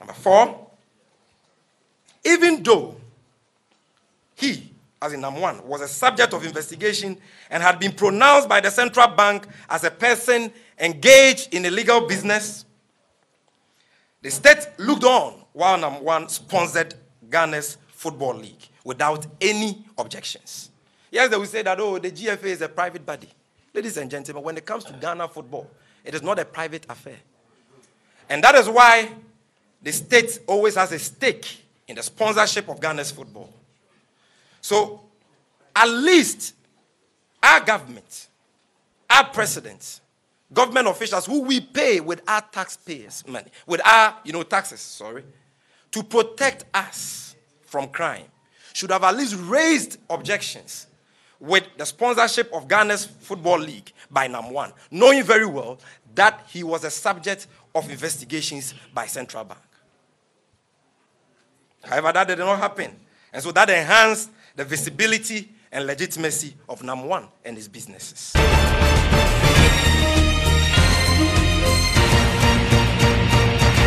Number four, even though he, as in NAM1, was a subject of investigation and had been pronounced by the central bank as a person engaged in illegal business, the state looked on while NAM1 sponsored Ghana's football league without any objections. Yes, they will say that, oh, the GFA is a private body. Ladies and gentlemen, when it comes to Ghana football, it is not a private affair. And that is why the state always has a stake in the sponsorship of Ghana's football. So, at least our government, our president, government officials who we pay with our taxpayers' money, with our, you know, taxes, sorry, to protect us from crime, should have at least raised objections with the sponsorship of Ghana's Football League by NAM1, knowing very well that he was a subject of investigations by central bank. However, that did not happen. And so that enhanced the visibility and legitimacy of NAM1 and his businesses.